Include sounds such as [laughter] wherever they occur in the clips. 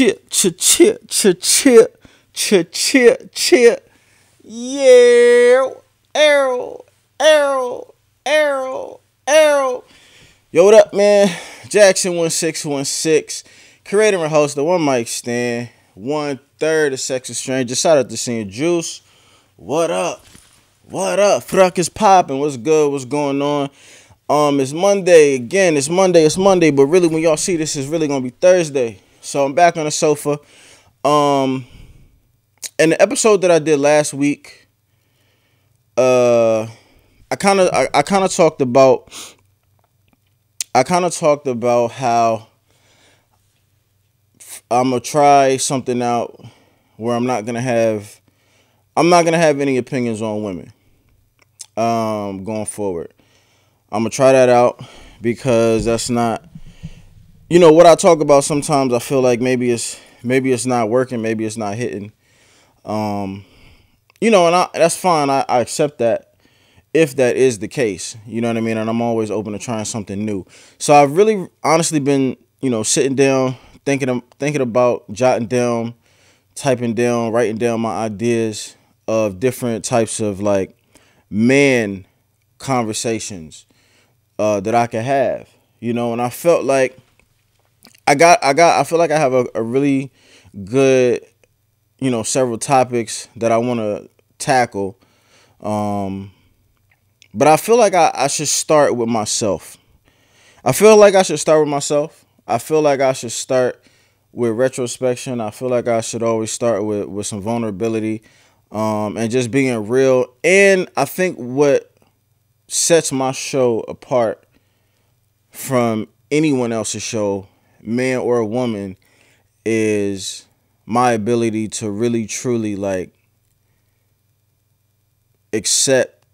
chip, chip, chip, chip, chip, chip, chip, chip. Yeah, arrow, arrow, arrow, arrow. Yo, what up, man? Jackson one six one six, creator and host of One Mic Stand, one third of Sex Stranger. Shout out to seeing Juice. What up? What up? Fuck is popping. What's good? What's going on? Um, it's Monday again. It's Monday. It's Monday, but really, when y'all see this, it's really gonna be Thursday. So I'm back on the sofa. Um, in the episode that I did last week, uh, I kind of I, I kind of talked about I kind of talked about how I'm gonna try something out where I'm not gonna have I'm not gonna have any opinions on women um going forward. I'm gonna try that out because that's not you know what I talk about sometimes I feel like maybe it's maybe it's not working, maybe it's not hitting. Um you know, and I, that's fine. I, I accept that if that is the case. You know what I mean? And I'm always open to trying something new. So I've really honestly been, you know, sitting down, thinking thinking about jotting down, typing down, writing down my ideas of different types of like man conversations uh, that I could have. You know, and I felt like I got I got I feel like I have a, a really good you know several topics that I want to tackle um but I feel like I, I should start with myself. I feel like I should start with myself. I feel like I should start with retrospection. I feel like I should always start with with some vulnerability um and just being real and I think what sets my show apart from anyone else's show man or a woman is my ability to really truly like accept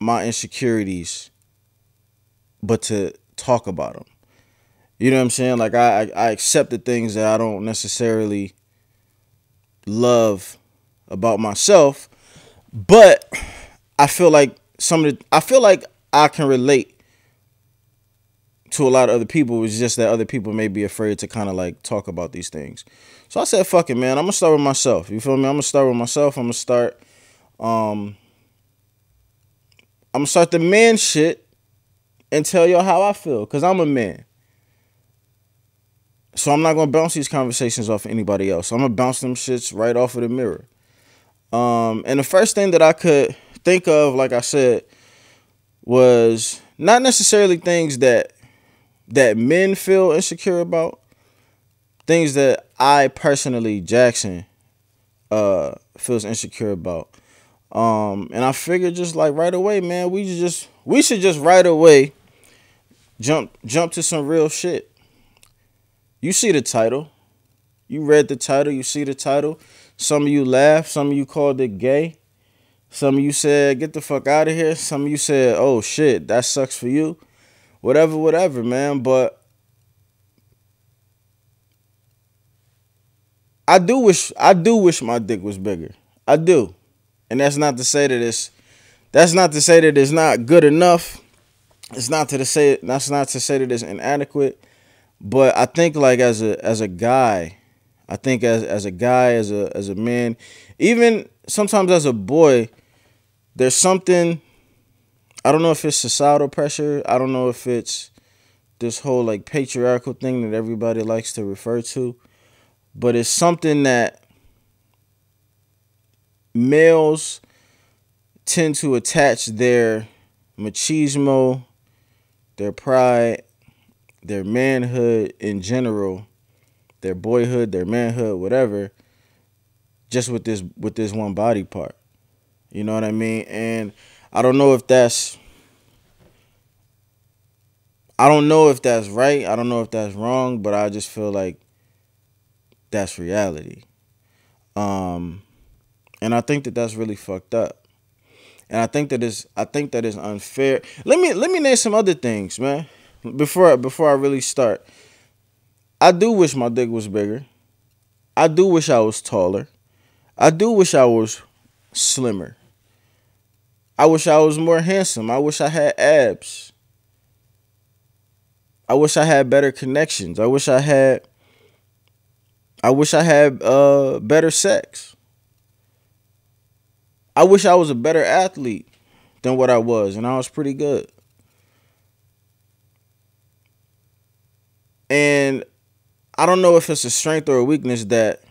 my insecurities but to talk about them you know what i'm saying? Like i i accept the things that i don't necessarily love about myself but i feel like some of the i feel like i can relate to a lot of other people. It's just that other people may be afraid to kind of like talk about these things. So I said, fuck it, man. I'm gonna start with myself. You feel me? I'm gonna start with myself. I'm gonna start um I'm gonna start the man shit and tell y'all how I feel. Cause I'm a man. So I'm not gonna bounce these conversations off of anybody else. I'm gonna bounce them shits right off of the mirror. Um, and the first thing that I could think of, like I said, was not necessarily things that that men feel insecure about, things that I personally, Jackson, uh, feels insecure about. Um, and I figured just like right away, man, we just we should just right away jump jump to some real shit. You see the title. You read the title, you see the title. Some of you laughed, some of you called it gay. Some of you said, get the fuck out of here. Some of you said, oh shit, that sucks for you whatever, whatever, man. But I do wish I do wish my dick was bigger. I do. And that's not to say that it's that's not to say that it's not good enough. It's not to say that's not to say that it's inadequate. But I think like as a as a guy, I think as as a guy, as a as a man, even sometimes as a boy, there's something I don't know if it's societal pressure. I don't know if it's this whole like patriarchal thing that everybody likes to refer to, but it's something that males tend to attach their machismo, their pride, their manhood in general, their boyhood, their manhood, whatever, just with this with this one body part. You know what I mean? And I don't know if that's I don't know if that's right. I don't know if that's wrong, but I just feel like that's reality. Um and I think that that's really fucked up. And I think that is I think that is unfair. Let me let me name some other things, man. Before before I really start. I do wish my dick was bigger. I do wish I was taller. I do wish I was slimmer. I wish I was more handsome. I wish I had abs. I wish I had better connections. I wish I had I wish I had uh better sex. I wish I was a better athlete than what I was, and I was pretty good. And I don't know if it's a strength or a weakness that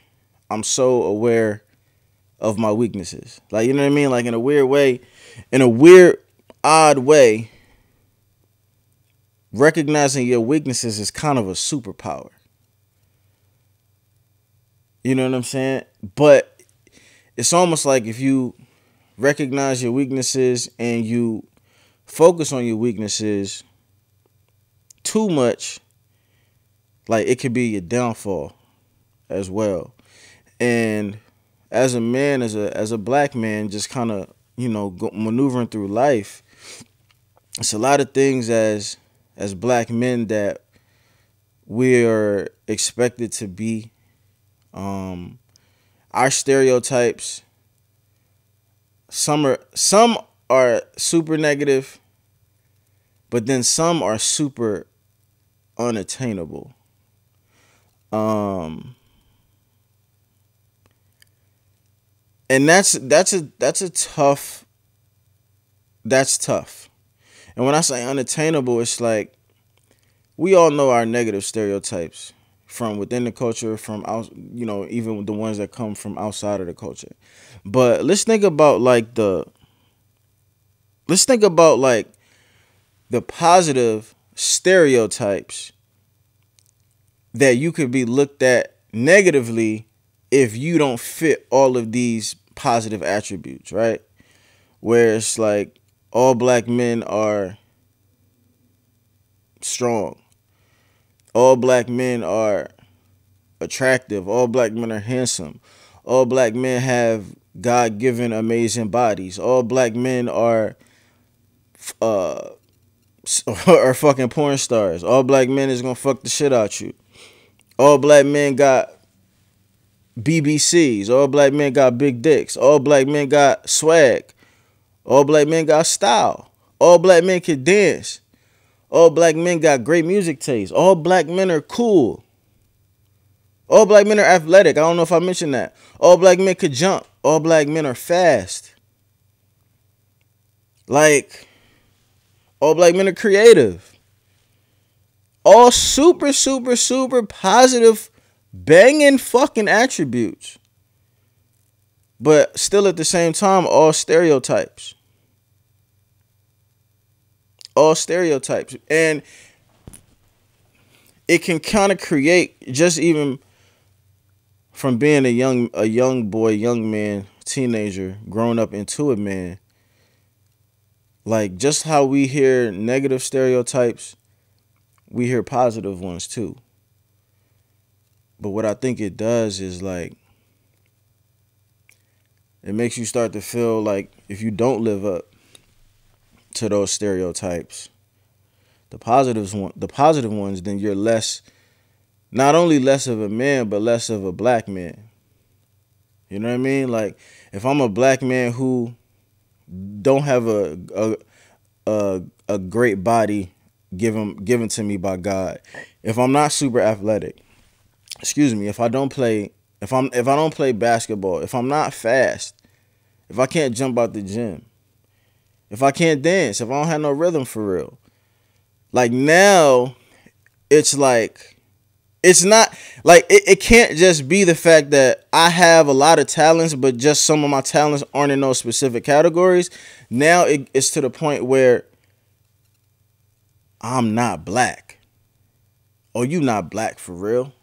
I'm so aware of my weaknesses. Like, you know what I mean? Like, in a weird way, in a weird, odd way, recognizing your weaknesses is kind of a superpower. You know what I'm saying? But it's almost like if you recognize your weaknesses and you focus on your weaknesses too much, like it could be your downfall as well. And as a man, as a as a black man, just kind of you know go, maneuvering through life, it's a lot of things as as black men that we are expected to be. Um, our stereotypes. Some are some are super negative, but then some are super unattainable. Um, and that's that's a that's a tough that's tough. And when I say unattainable, it's like we all know our negative stereotypes from within the culture, from out, you know, even the ones that come from outside of the culture. But let's think about like the let's think about like the positive stereotypes that you could be looked at negatively if you don't fit all of these positive attributes, right? Where it's like all black men are strong. All black men are attractive. All black men are handsome. All black men have God given amazing bodies. All black men are uh [laughs] are fucking porn stars. All black men is gonna fuck the shit out you. All black men got BBCs. All black men got big dicks. All black men got swag. All black men got style. All black men can dance. All black men got great music taste. All black men are cool. All black men are athletic. I don't know if I mentioned that. All black men could jump. All black men are fast. Like, all black men are creative. All super, super, super positive banging fucking attributes. But still at the same time, all stereotypes. All stereotypes. And it can kind of create just even from being a young a young boy, young man, teenager, growing up into a man. Like just how we hear negative stereotypes, we hear positive ones too. But what I think it does is like it makes you start to feel like if you don't live up to those stereotypes, the positives one the positive ones, then you're less not only less of a man, but less of a black man. You know what I mean? Like if I'm a black man who don't have a a a, a great body given given to me by God, if I'm not super athletic, excuse me, if I don't play if I'm if I don't play basketball, if I'm not fast, if I can't jump out the gym, if I can't dance, if I don't have no rhythm for real. Like now it's like it's not like it, it can't just be the fact that I have a lot of talents, but just some of my talents aren't in those specific categories. Now it, it's to the point where I'm not black. Oh, you not black for real?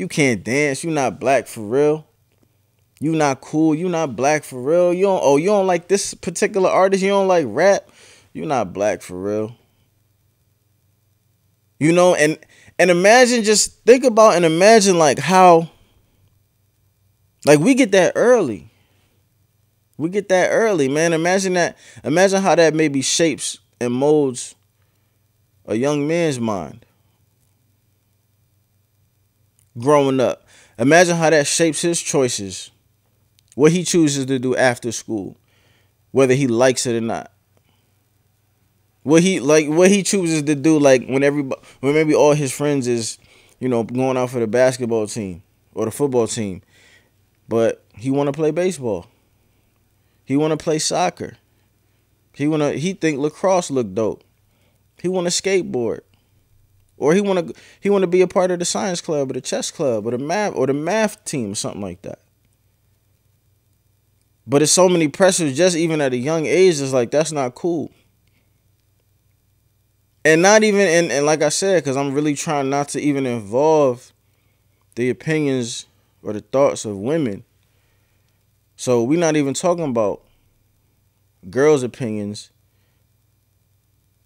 You can't dance. You not black for real. You not cool. You not black for real. You don't. Oh, you don't like this particular artist. You don't like rap. You not black for real. You know, and and imagine just think about and imagine like how like we get that early. We get that early, man. Imagine that. Imagine how that maybe shapes and molds a young man's mind growing up. Imagine how that shapes his choices, what he chooses to do after school, whether he likes it or not. What he like, what he chooses to do, like when everybody, when maybe all his friends is, you know, going out for the basketball team, or the football team, but he want to play baseball. He want to play soccer. He want to he think lacrosse look dope. He want to skateboard. Or he want to he want to be a part of the science club or the chess club or the math or the math team, or something like that. But it's so many pressures just even at a young age, it's like that's not cool. And not even and, and like I said, because I'm really trying not to even involve the opinions or the thoughts of women. So we're not even talking about girls' opinions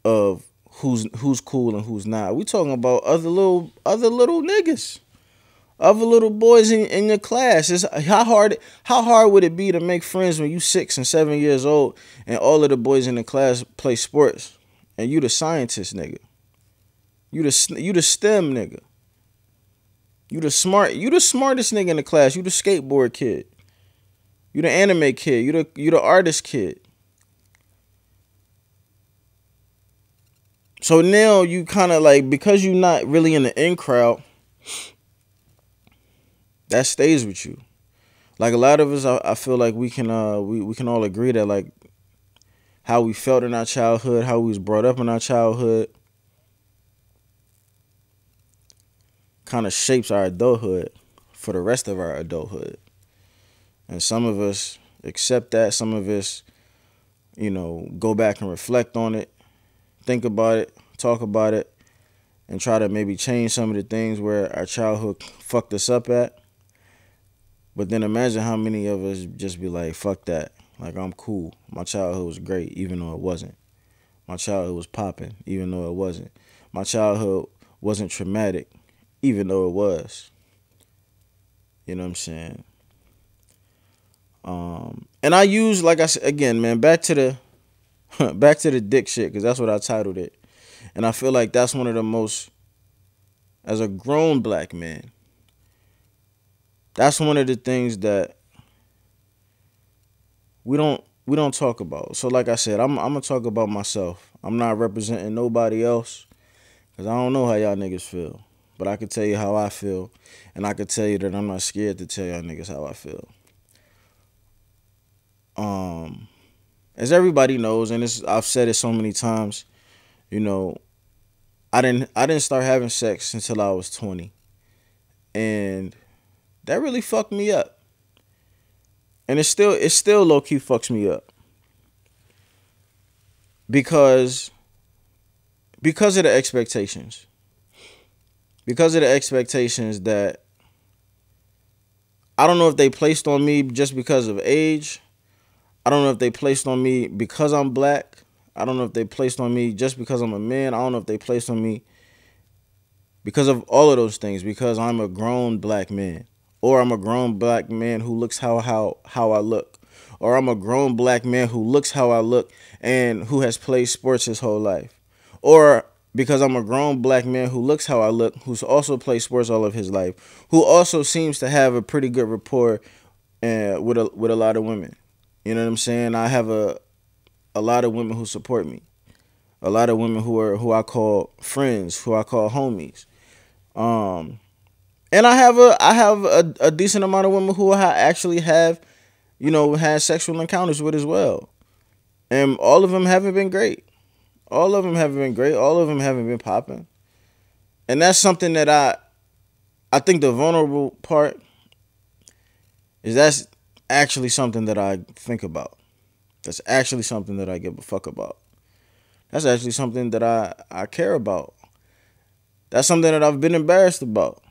of who's who's cool and who's not. We talking about other little other little niggas other little boys in, in your class. It's how hard how hard would it be to make friends when you six and seven years old and all of the boys in the class play sports and you the scientist nigga. You the you the STEM nigga. You the smart you the smartest nigga in the class. You the skateboard kid. You the anime kid. You the you the artist kid. So now you kind of like because you're not really in the in crowd that stays with you. Like a lot of us, I, I feel like we can uh we, we can all agree that like how we felt in our childhood, how we was brought up in our childhood, kind of shapes our adulthood for the rest of our adulthood. And some of us accept that. Some of us, you know, go back and reflect on it, think about it, talk about it, and try to maybe change some of the things where our childhood fucked us up at. But then imagine how many of us just be like, fuck that. Like, I'm cool. My childhood was great, even though it wasn't. My childhood was popping, even though it wasn't. My childhood wasn't traumatic, even though it was. You know what I'm saying? Um, and I use, like I said, again, man, back to the, [laughs] back to the dick shit, because that's what I titled it. And I feel like that's one of the most, as a grown black man, that's one of the things that we don't we don't talk about. So like I said, I'm I'm gonna talk about myself. I'm not representing nobody else because I don't know how y'all niggas feel. But I can tell you how I feel, and I can tell you that I'm not scared to tell y'all niggas how I feel. Um, as everybody knows, and I've said it so many times, you know, I didn't I didn't start having sex until I was 20, and that really fucked me up. And it still it still low key fucks me up. Because because of the expectations. Because of the expectations that I don't know if they placed on me just because of age. I don't know if they placed on me because I'm black. I don't know if they placed on me just because I'm a man. I don't know if they placed on me because of all of those things because I'm a grown black man or I'm a grown black man who looks how how how I look, or I'm a grown black man who looks how I look and who has played sports his whole life, or because I'm a grown black man who looks how I look, who's also played sports all of his life, who also seems to have a pretty good rapport uh, with a with a lot of women. You know what I'm saying? I have a a lot of women who support me, a lot of women who are who I call friends, who I call homies. Um, and I have a I have a, a decent amount of women who I actually have, you know, had sexual encounters with as well, and all of them haven't been great. All of them haven't been great. All of them haven't been popping, and that's something that I, I think the vulnerable part is that's actually something that I think about. That's actually something that I give a fuck about. That's actually something that I, I care about. That's something that I've been embarrassed about.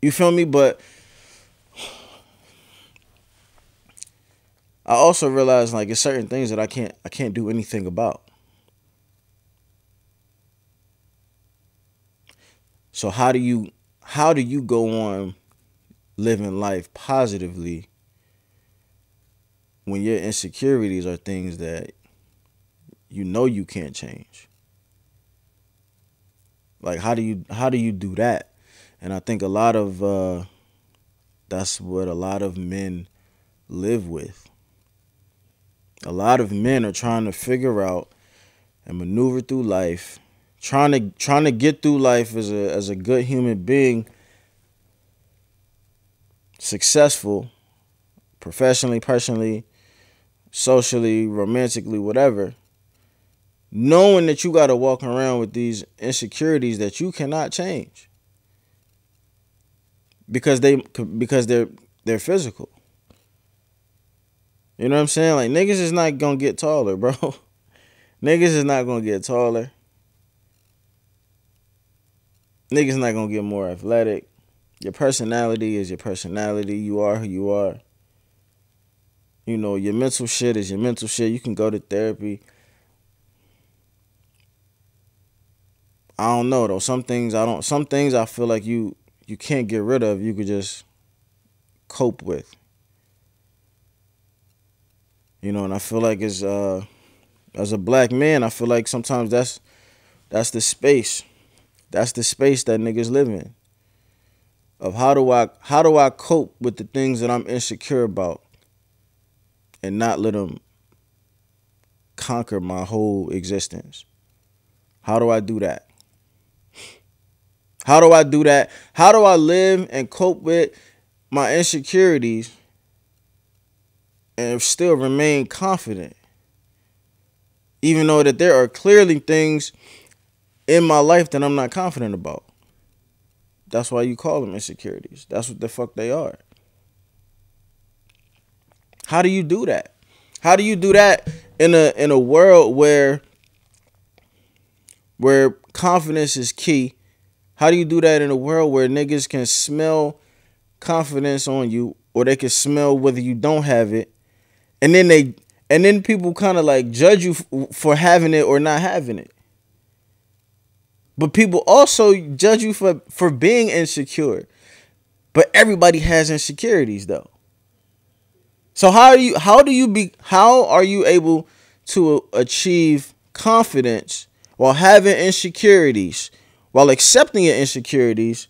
You feel me? But I also realize like it's certain things that I can't I can't do anything about. So how do you how do you go on living life positively when your insecurities are things that you know you can't change? Like how do you how do you do that? And I think a lot of uh, that's what a lot of men live with. A lot of men are trying to figure out and maneuver through life, trying to trying to get through life as a as a good human being, successful, professionally, personally, socially, romantically, whatever. Knowing that you got to walk around with these insecurities that you cannot change because they because they're they're physical. You know what I'm saying? Like niggas is not gonna get taller, [laughs] bro. niggas is not gonna get taller. Niggas not gonna get more athletic. Your personality is your personality. You are who you are. You know, your mental shit is your mental shit. You can go to therapy. I don't know though. Some things I don't some things I feel like you you can't get rid of. You could just cope with. You know, and I feel like as uh as a black man, I feel like sometimes that's that's the space that's the space that niggas live in. Of how do I how do I cope with the things that I'm insecure about and not let them conquer my whole existence? How do I do that? How do I do that? How do I live and cope with my insecurities and still remain confident? Even though that there are clearly things in my life that I'm not confident about. That's why you call them insecurities. That's what the fuck they are. How do you do that? How do you do that in a in a world where where confidence is key? How do you do that in a world where niggas can smell confidence on you or they can smell whether you don't have it and then they and then people kind of like judge you for having it or not having it but people also judge you for for being insecure. But everybody has insecurities though. So how you how do you be how are you able to achieve confidence while having insecurities, while accepting your insecurities,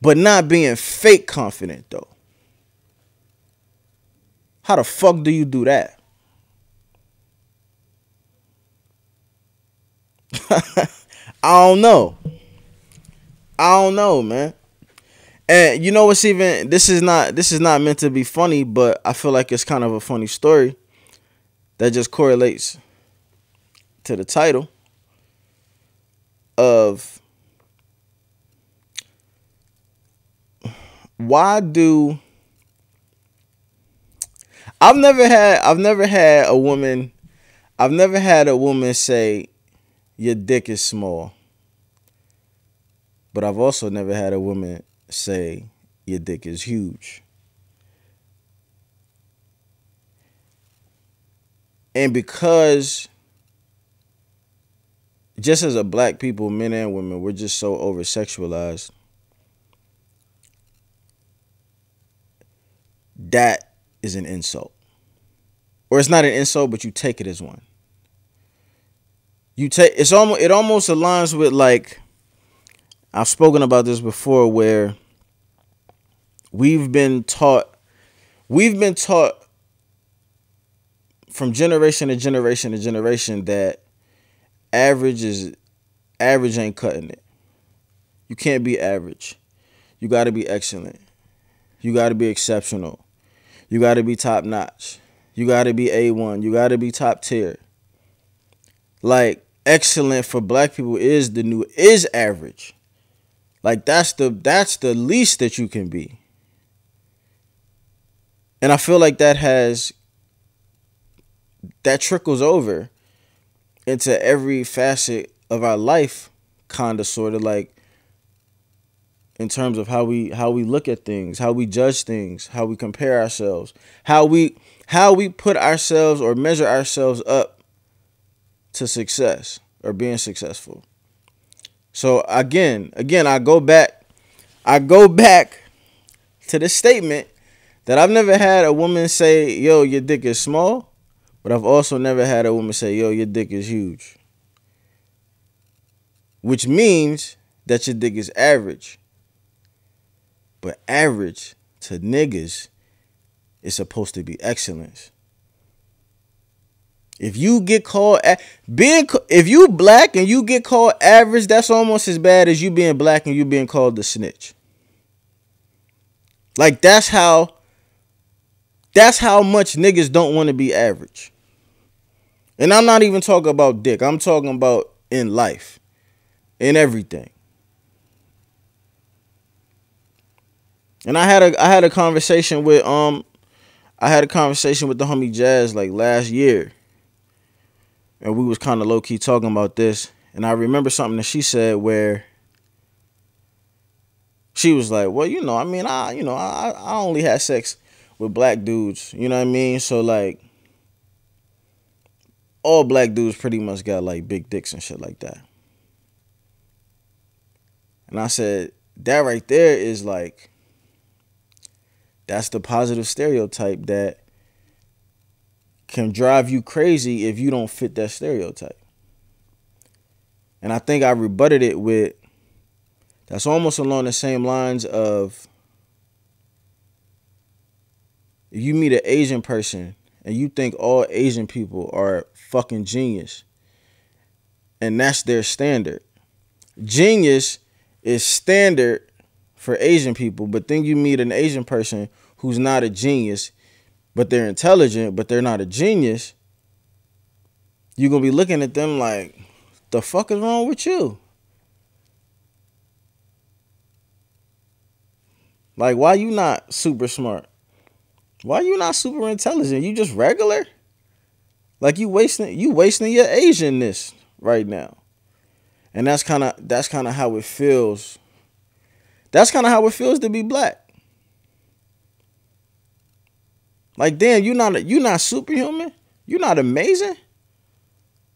but not being fake confident though? How the fuck do you do that? [laughs] I don't know. I don't know, man. And you know what's even this is not this is not meant to be funny, but I feel like it's kind of a funny story that just correlates to the title of why do I've never had I've never had a woman I've never had a woman say your dick is small. But I've also never had a woman say your dick is huge. And because just as a black people, men and women, we're just so over sexualized. That is an insult. Or it's not an insult, but you take it as one you take it's almost it almost aligns with like I've spoken about this before where we've been taught we've been taught from generation to generation to generation that average is average ain't cutting it. You can't be average. You got to be excellent. You got to be exceptional. You got to be top notch. You got to be A1. You got to be top tier. Like excellent for black people is the new is average. Like that's the that's the least that you can be. And I feel like that has that trickles over into every facet of our life kind of sort of like in terms of how we how we look at things, how we judge things, how we compare ourselves, how we how we put ourselves or measure ourselves up to success or being successful. So again, again, I go back, I go back to the statement that I've never had a woman say, "Yo, your dick is small," but I've also never had a woman say, "Yo, your dick is huge," which means that your dick is average. But average to niggas is supposed to be excellence. If you get called being if you black and you get called average, that's almost as bad as you being black and you being called the snitch. Like that's how that's how much niggas don't want to be average. And I'm not even talking about dick. I'm talking about in life. In everything. And I had a I had a conversation with um I had a conversation with the homie Jazz like last year and we was kind of low key talking about this, and I remember something that she said where she was like, "Well, you know, I mean, I, you know, I, I only had sex with black dudes, you know what I mean? So like, all black dudes pretty much got like big dicks and shit like that." And I said, that right there is like, that's the positive stereotype that can drive you crazy if you don't fit that stereotype. And I think I rebutted it with that's almost along the same lines of if you meet an Asian person and you think all Asian people are fucking genius and that's their standard. Genius is standard for Asian people, but then you meet an Asian person who's not a genius but they're intelligent, but they're not a genius, you're gonna be looking at them like, the fuck is wrong with you? Like, why you not super smart? Why you not super intelligent? You just regular? Like you wasting you wasting your Asianness right now. And that's kind of that's kind of how it feels. That's kind of how it feels to be black. Like, damn, you not you not superhuman. You not amazing.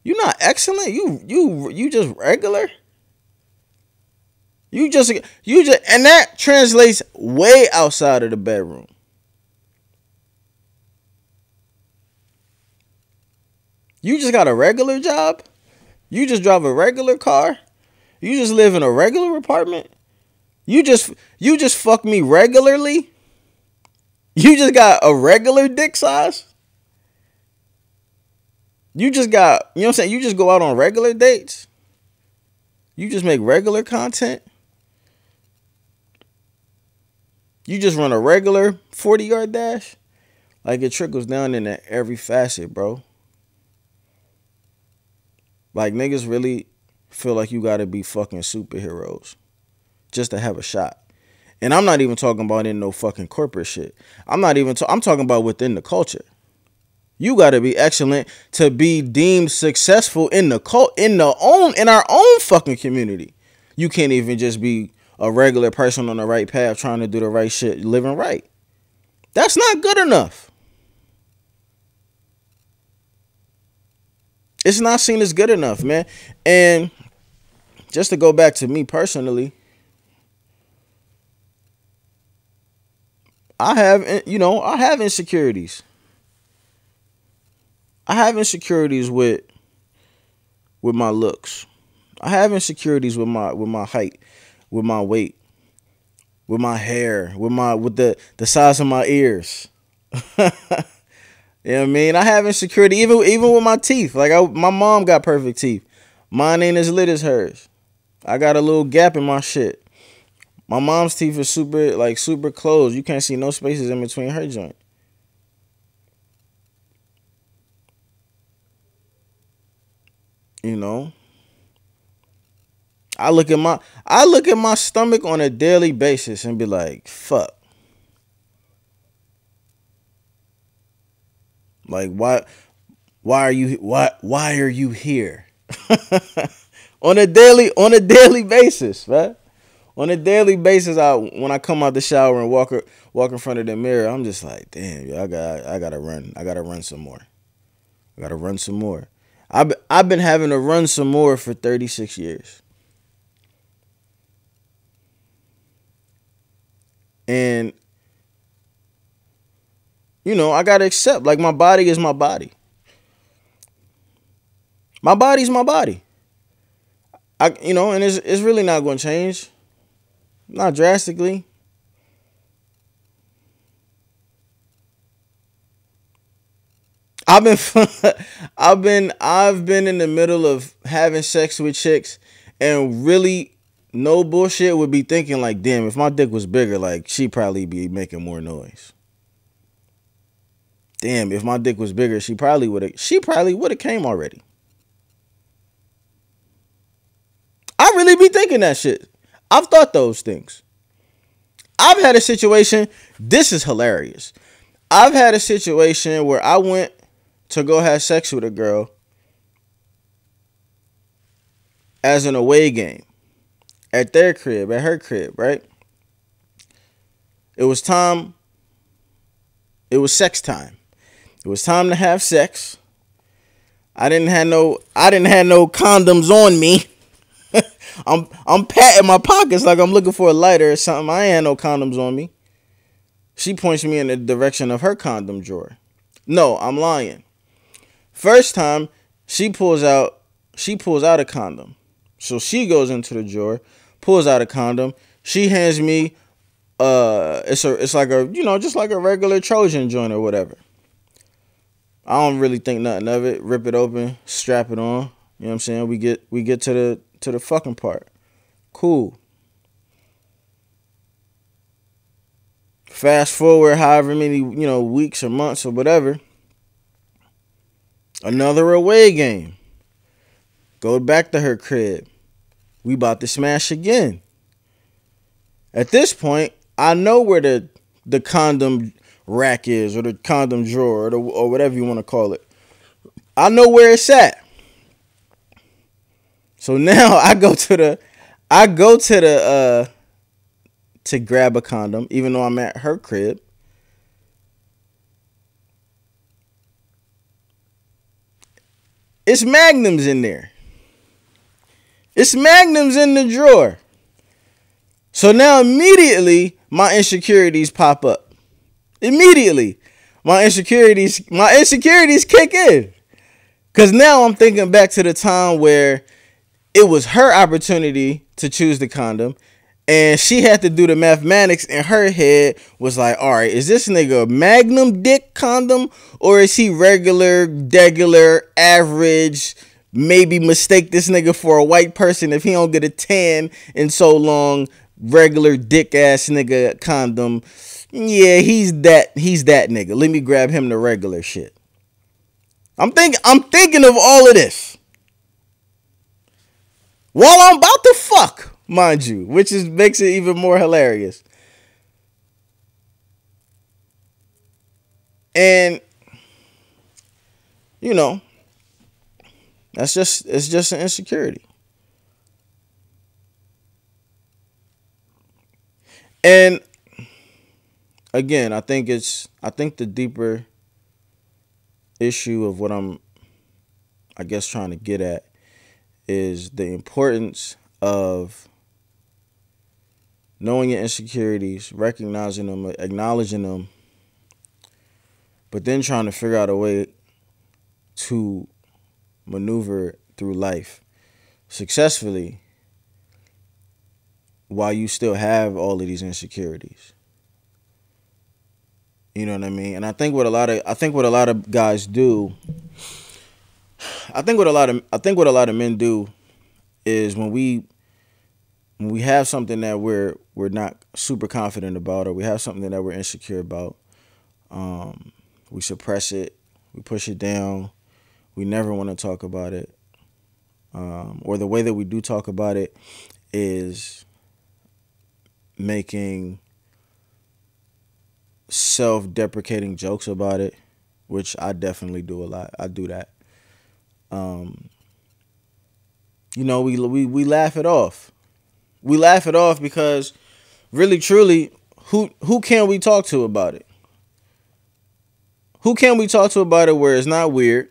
You not excellent. You you you just regular. You just you just and that translates way outside of the bedroom. You just got a regular job? You just drive a regular car? You just live in a regular apartment? You just you just fuck me regularly? You just got a regular dick size? You just got, you know what I'm saying? You just go out on regular dates? You just make regular content? You just run a regular 40 yard dash? Like it trickles down into every facet, bro. Like niggas really feel like you gotta be fucking superheroes just to have a shot. And I'm not even talking about in no fucking corporate shit. I'm not even ta- I'm talking about within the culture. You got to be excellent to be deemed successful in the cult in the own in our own fucking community. You can't even just be a regular person on the right path trying to do the right shit, living right. That's not good enough. It's not seen as good enough, man. And just to go back to me personally, I have, you know, I have insecurities. I have insecurities with with my looks. I have insecurities with my with my height, with my weight, with my hair, with my with the the size of my ears. [laughs] you know what I mean? I have insecurity even even with my teeth. Like I, my mom got perfect teeth. Mine ain't as lit as hers. I got a little gap in my shit. My mom's teeth are super like super closed. You can't see no spaces in between her joint. You know? I look at my I look at my stomach on a daily basis and be like, fuck. Like why why are you why why are you here? [laughs] on a daily on a daily basis, right? On a daily basis, I when I come out the shower and walk walk in front of the mirror, I'm just like, damn, yo, I got I gotta run. I gotta run some more. I gotta run some more. I've I've been having to run some more for 36 years. And you know, I gotta accept like my body is my body. My body's my body. I you know, and it's it's really not gonna change. Not drastically. I've been [laughs] I've been I've been in the middle of having sex with chicks and really no bullshit would be thinking like, damn, if my dick was bigger, like she'd probably be making more noise. Damn, if my dick was bigger, she probably would have she probably would have came already. I really be thinking that shit. I've thought those things. I've had a situation, this is hilarious. I've had a situation where I went to go have sex with a girl as an away game at their crib, at her crib, right? It was time, it was sex time. It was time to have sex. I didn't have no I didn't have no condoms on me. [laughs] [laughs] I'm I'm patting my pockets like I'm looking for a lighter or something. I ain't had no condoms on me. She points me in the direction of her condom drawer. No, I'm lying. First time, she pulls out she pulls out a condom. So she goes into the drawer, pulls out a condom. She hands me uh it's a it's like a you know just like a regular Trojan joint or whatever. I don't really think nothing of it. Rip it open, strap it on. You know what I'm saying? We get we get to the to the fucking part. Cool. Fast forward however many, you know, weeks or months or whatever. Another away game. Go back to her crib. We about to smash again. At this point, I know where the the condom rack is or the condom drawer or, the, or whatever you want to call it. I know where it's at. So now [laughs] I go to the I go to the uh to grab a condom even though I'm at her crib. It's magnums in there. It's magnums in the drawer. So now immediately my insecurities pop up. Immediately. My insecurities my insecurities kick in. Cause now I'm thinking back to the time where it was her opportunity to choose the condom and she had to do the mathematics in her head was like all right is this nigga magnum dick condom or is he regular regular average maybe mistake this nigga for a white person if he don't get a tan in so long regular dick ass nigga condom? Yeah he's that he's that nigga. Let me grab him the regular shit. I'm thinking i'm thinking of all of this while I'm about to fuck, mind you, which is makes it even more hilarious. And you know, that's just it's just an insecurity. And again, I think it's I think the deeper issue of what I'm I guess trying to get at is the importance of knowing your insecurities, recognizing them, acknowledging them, but then trying to figure out a way to maneuver through life successfully while you still have all of these insecurities. You know what I mean? And I think what a lot of I think what a lot of guys do I think what a lot of I think what a lot of men do is when we when we have something that we're we're not super confident about or we have something that we're insecure about, um, we suppress it, we push it down, we never want to talk about it. Um, or the way that we do talk about it is making self-deprecating jokes about it, which I definitely do a lot. I do that um, you know, we we we laugh it off. We laugh it off because really truly who who can we talk to about it? Who can we talk to about it where it's not weird?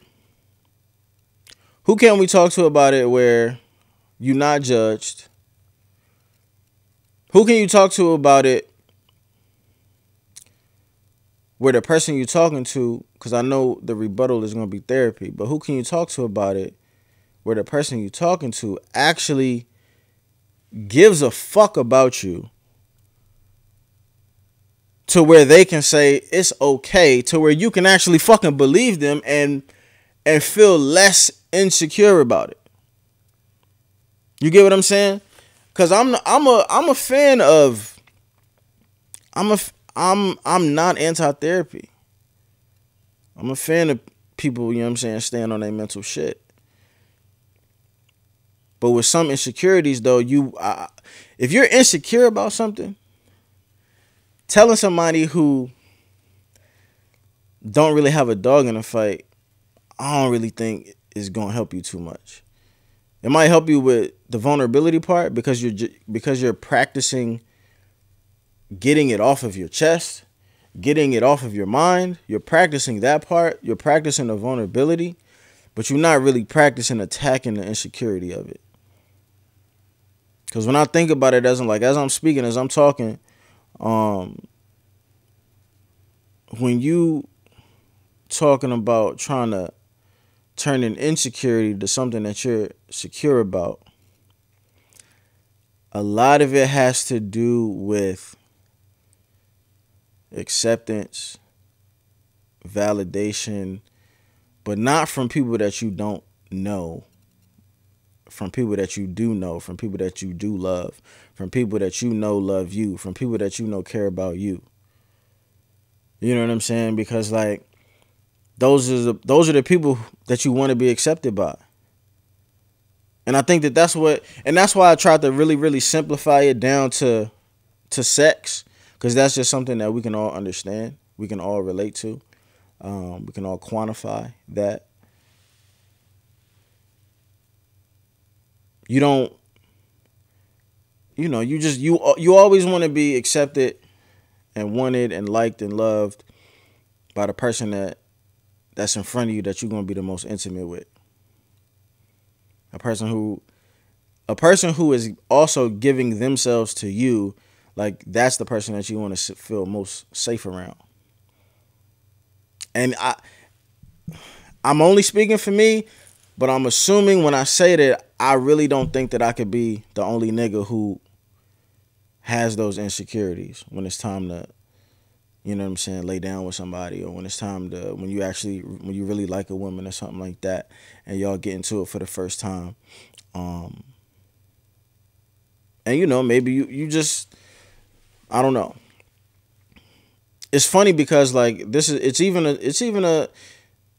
Who can we talk to about it where you're not judged? Who can you talk to about it where the person you're talking to, because I know the rebuttal is going to be therapy, but who can you talk to about it where the person you're talking to actually gives a fuck about you to where they can say it's okay to where you can actually fucking believe them and and feel less insecure about it. You get what I'm saying? Cuz I'm I'm a I'm a fan of I'm a I'm I'm not anti-therapy. I'm a fan of people, you know what I'm saying, staying on their mental shit. But with some insecurities though, you uh, if you're insecure about something, telling somebody who don't really have a dog in the fight, I don't really think is gonna help you too much. It might help you with the vulnerability part because you're because you're practicing getting it off of your chest, getting it off of your mind. You're practicing that part. You're practicing the vulnerability, but you're not really practicing attacking the insecurity of it. Because when I think about it, as I'm like as I'm speaking, as I'm talking, um, when you talking about trying to turn an insecurity to something that you're secure about, a lot of it has to do with acceptance, validation, but not from people that you don't know, from people that you do know, from people that you do love, from people that you know love you, from people that you know care about you. You know what I'm saying? Because like those are the those are the people that you want to be accepted by. And I think that that's what and that's why I tried to really really simplify it down to to sex because that's just something that we can all understand, we can all relate to. Um, we can all quantify that. You don't you know, you just you you always want to be accepted and wanted and liked and loved by the person that that's in front of you that you're going to be the most intimate with. A person who a person who is also giving themselves to you, like that's the person that you want to feel most safe around. And I I'm only speaking for me, but I'm assuming when I say that I really don't think that I could be the only nigga who has those insecurities when it's time to you know what I'm saying, lay down with somebody or when it's time to when you actually when you really like a woman or something like that and y'all get into it for the first time. Um and you know, maybe you you just I don't know. It's funny because like this is it's even a it's even a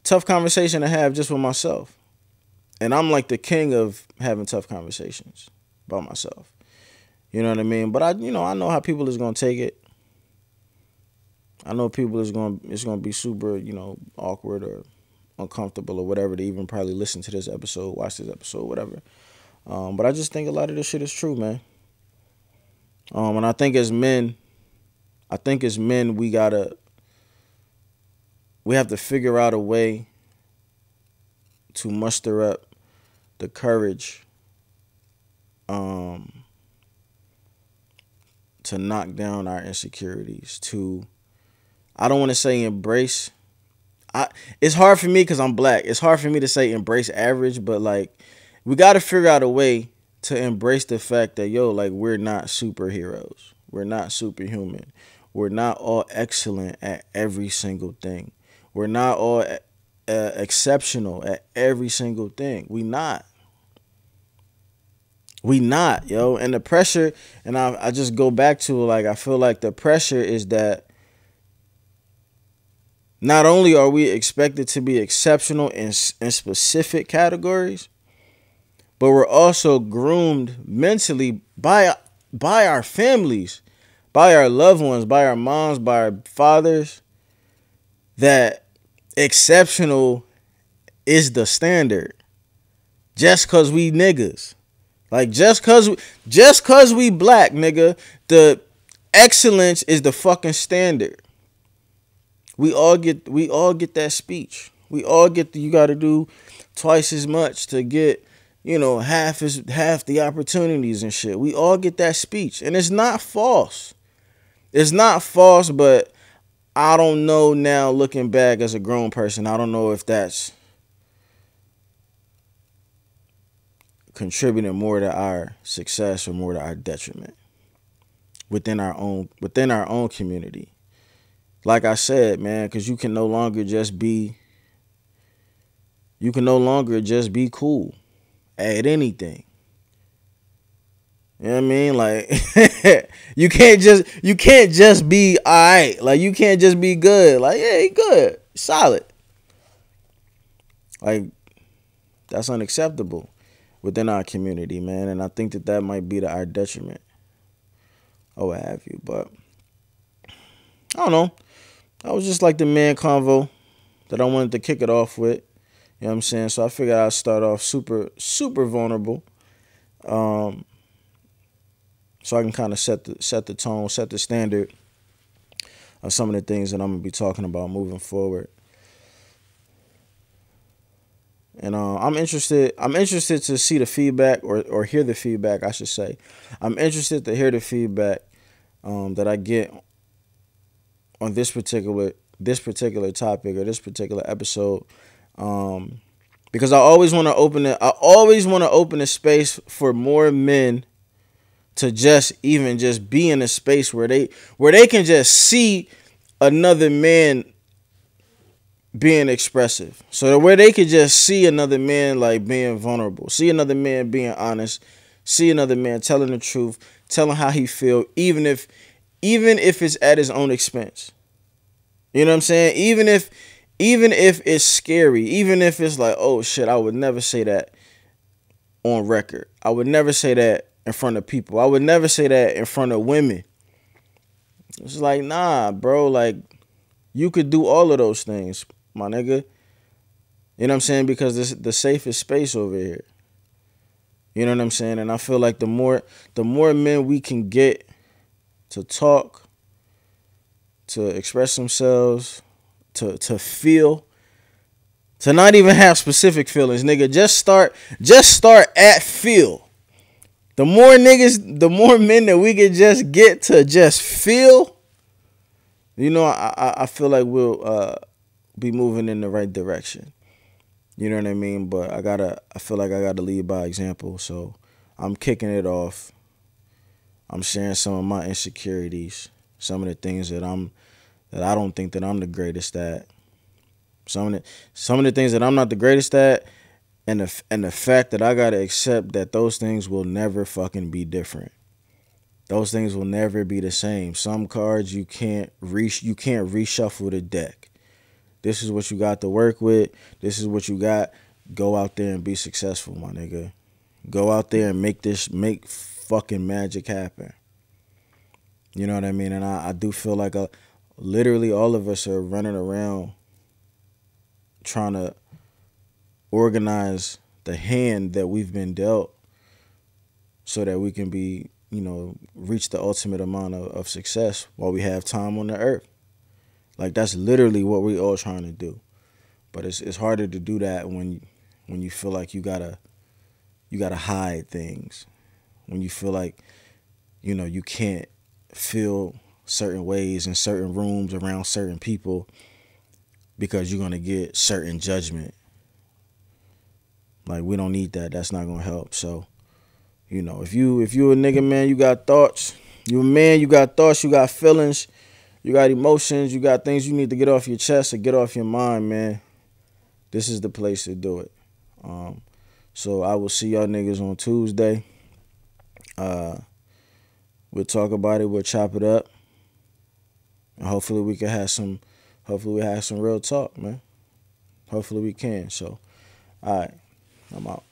tough conversation to have just with myself. And I'm like the king of having tough conversations by myself. You know what I mean? But I, you know, I know how people is gonna take it. I know people is gonna it's gonna be super, you know, awkward or uncomfortable or whatever to even probably listen to this episode, watch this episode, whatever. Um, but I just think a lot of this shit is true, man. Um, and I think as men, I think as men we gotta we have to figure out a way to muster up the courage um to knock down our insecurities, to I don't want to say embrace. I it's hard for me because I'm black. It's hard for me to say embrace average, but like we got to figure out a way to embrace the fact that yo, like we're not superheroes. We're not superhuman. We're not all excellent at every single thing. We're not all uh, exceptional at every single thing. We not. We not, yo. And the pressure, and I, I just go back to like I feel like the pressure is that not only are we expected to be exceptional in, in specific categories, but we're also groomed mentally by by our families, by our loved ones, by our moms, by our fathers that exceptional is the standard. Just cuz we niggas. Like just cause just cause we black, nigga, the excellence is the fucking standard. We all get we all get that speech. We all get the, you got to do twice as much to get you know half is half the opportunities and shit. We all get that speech, and it's not false. It's not false, but I don't know now. Looking back as a grown person, I don't know if that's contributing more to our success or more to our detriment within our own within our own community. like I said, man, because you can no longer just be you can no longer just be cool at anything. You know what I mean? Like [laughs] you can't just you can't just be alright. Like you can't just be good. Like, yeah, he good. Solid. Like that's unacceptable within our community, man. And I think that that might be to our detriment or what have you. But I don't know. I was just like the man convo that I wanted to kick it off with. You know what I'm saying? So I figured I'd start off super, super vulnerable. Um, so I can kind of set the set the tone, set the standard of some of the things that I'm gonna be talking about moving forward. And uh, I'm interested. I'm interested to see the feedback or or hear the feedback. I should say. I'm interested to hear the feedback um, that I get on this particular this particular topic or this particular episode. Um, because I always want to open it. I always want to open a space for more men to just even just be in a space where they where they can just see another man being expressive. So where they could just see another man like being vulnerable, see another man being honest, see another man telling the truth, telling how he feel, even if even if it's at his own expense. You know what I'm saying? Even if even if it's scary, even if it's like, oh shit, I would never say that on record. I would never say that in front of people. I would never say that in front of women. It's like, nah, bro, like you could do all of those things, my nigga. You know what I'm saying? Because this the safest space over here. You know what I'm saying? And I feel like the more the more men we can get to talk, to express themselves, to to feel, to not even have specific feelings, nigga. Just start just start at feel. The more niggas, the more men that we can just get to just feel, you know, I I, feel like we'll uh, be moving in the right direction. You know what I mean? But I gotta, I feel like I gotta lead by example. So I'm kicking it off. I'm sharing some of my insecurities, some of the things that I'm, that I don't think that I'm the greatest at. Some of the, some of the things that I'm not the greatest at, and the and the fact that I gotta accept that those things will never fucking be different. Those things will never be the same. Some cards you can't reach you can't reshuffle the deck. This is what you got to work with. This is what you got. Go out there and be successful, my nigga. Go out there and make this make fucking magic happen. You know what I mean? And I, I do feel like a, literally all of us are running around trying to organize the hand that we've been dealt so that we can be, you know, reach the ultimate amount of, of success while we have time on the earth. Like that's literally what we're all trying to do. But it's it's harder to do that when when you feel like you gotta you gotta hide things. When you feel like, you know, you can't feel certain ways in certain rooms around certain people because you're gonna get certain judgment like we don't need that. That's not gonna help. So, you know, if you if you a nigga man, you got thoughts. You a man, you got thoughts, you got feelings, you got emotions, you got things you need to get off your chest or get off your mind, man. This is the place to do it. Um, so I will see y'all niggas on Tuesday. Uh, we'll talk about it. We'll chop it up. And hopefully we can have some. Hopefully we have some real talk, man. Hopefully we can. So, all right. I'm out.